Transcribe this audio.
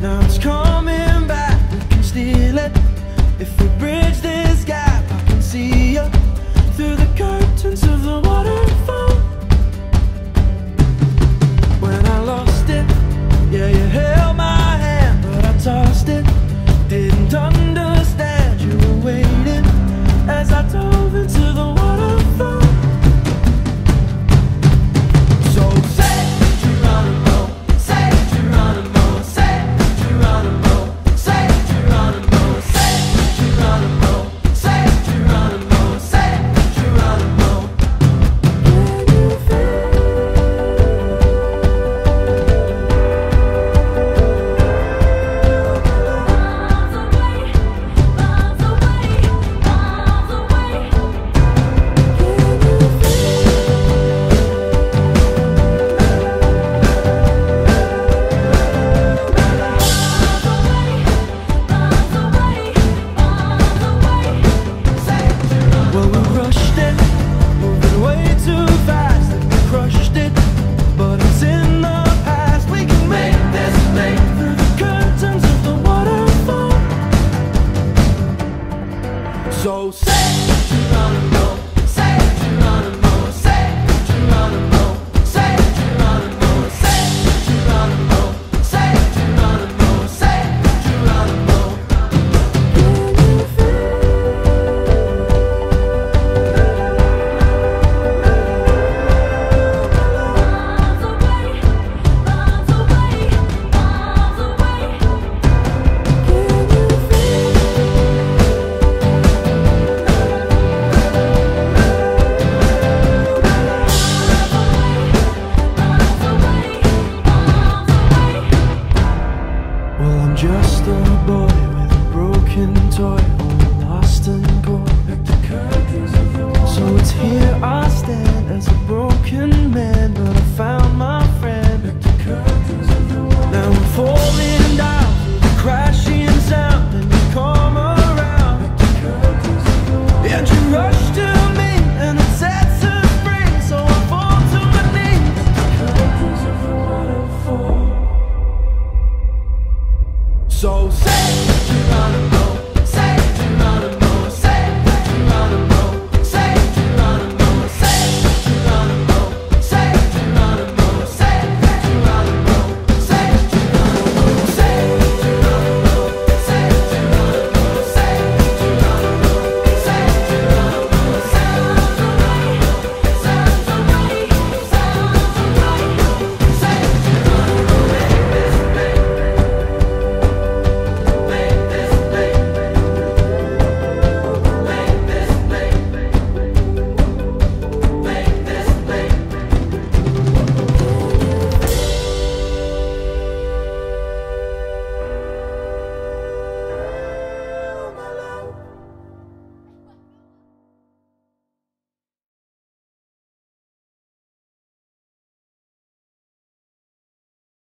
Now it's cold. We rushed it, moving way too fast, we crushed it. But it's in the past. We can make this through the curtains of the waterfall. So say. lost and gone. So it's here I stand as a broken man, but I found my friend. Now I'm falling down, the crashing and you come around, and you rush to me, and free. So I fall to my knees. The curtains of the waterfall. So